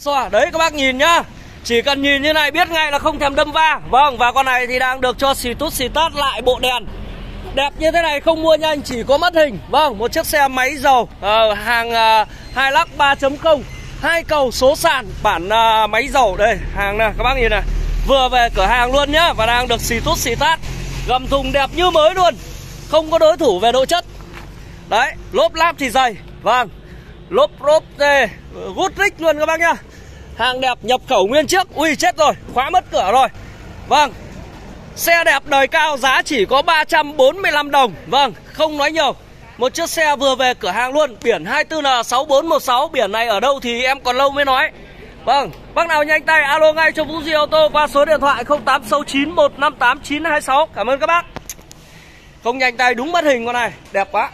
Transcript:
Xoa, đấy các bác nhìn nhá. Chỉ cần nhìn như này biết ngay là không thèm đâm va. Vâng, và con này thì đang được cho xì tút xì tát lại bộ đèn. Đẹp như thế này không mua nhanh chỉ có mất hình. Vâng, một chiếc xe máy dầu uh, Hàng uh, hai lắc 3.0 hai cầu số sàn bản uh, máy dầu Đây, hàng này các bác nhìn này. Vừa về cửa hàng luôn nhá Và đang được xì tút xì tát. Gầm thùng đẹp như mới luôn Không có đối thủ về độ chất. Đấy, lốp láp thì dày. Vâng, lốp lốp đây Gút rích luôn các bác nhá. Hàng đẹp nhập khẩu nguyên chiếc. Ui chết rồi, khóa mất cửa rồi. Vâng, xe đẹp đời cao giá chỉ có 345 đồng. Vâng, không nói nhiều. Một chiếc xe vừa về cửa hàng luôn. Biển 24N6416 Biển này ở đâu thì em còn lâu mới nói. Vâng, bác nào nhanh tay alo ngay cho Vũ Duy ô tô qua số điện thoại 0869158926 Cảm ơn các bác. Không nhanh tay đúng mất hình con này, đẹp quá.